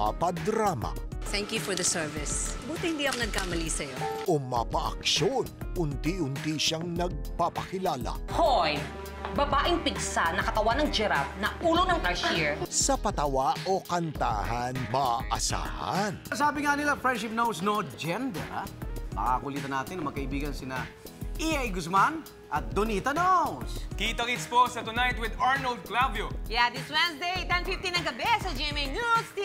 mapadrama Thank you for the service. Buti hindi ako nagkamali sa'yo. o mapaaksyon. Unti-unti siyang nagpapakilala Hoy! Babaeng pigsa na katawan ng giraffe na ulo ng cashier. sa patawa o kantahan maasahan. Sabi nga nila, friendship knows no gender, ha? Makakulitan natin ang magkaibigan sina E.A. Guzman at Donita Knows. Kita-kits po sa Tonight with Arnold Clavio. Yeah, this Wednesday, 10.15 ng gabi sa GMA News TV.